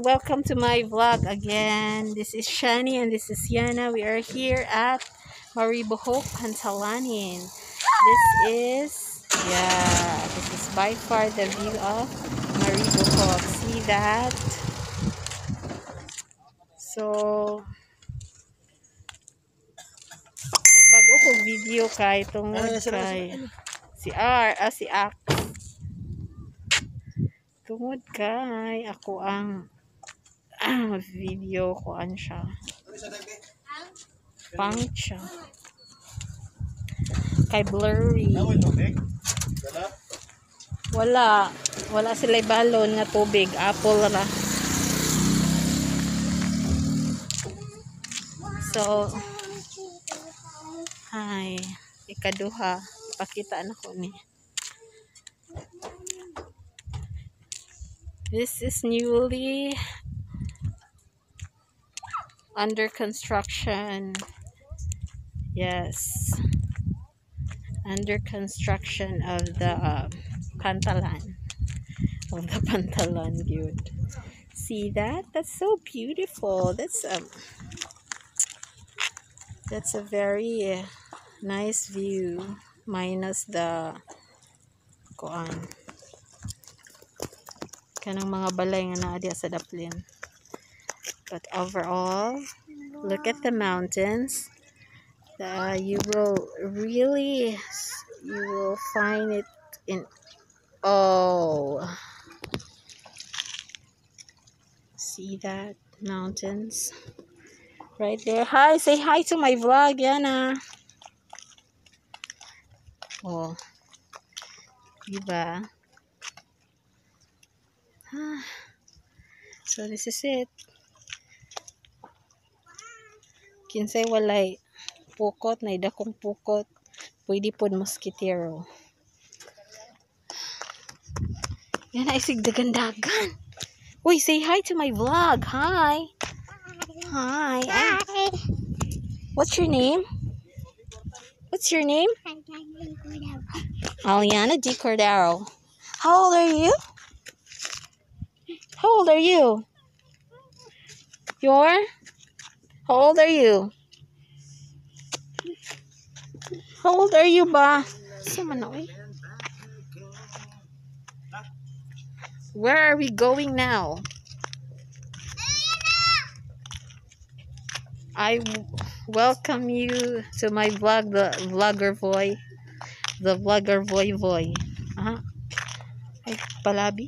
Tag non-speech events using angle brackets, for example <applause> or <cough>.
welcome to my vlog again. This is Shani and this is Yana. We are here at Maribohok, Pantalanin. This is, yeah, this is by far the view of Maribohok. See that? So, nagbago ko video kay tungod kay si R, ah, si Ak. Tungod kay ako ang ah, <clears throat> video ko an siya. Pang siya. Kay blurry. Wala. Wala sila balon nga tubig. Apple ra. So, hi. Ikaduha. Pakita na ko ni. This is newly under construction. Yes. Under construction of the uh, Pantalan. Of the <laughs> Pantalan, good. See that? That's so beautiful. That's um That's a very nice view minus the kuan kanang mga balay nga naa sa daplin but overall look at the mountains. Uh, you will really you will find it in oh see that mountains? Right there. Hi say hi to my vlog Yana. Oh diba Ah. <sighs> So this is it. Kinsay walay pukot na idakong pukot. Pwede pod mosquitero. Yan na isig dagandagan. Uy, say hi to my vlog. Hi. Hi. Ah, What's your name? What's your name? Aliana D. Cordero. How old are you? How old are you? You're? How old are you? How old are you ba? Na. Where are we going now? I welcome you to my vlog, the vlogger boy. The vlogger boy boy. Uh-huh. Aha. Ay, palabi.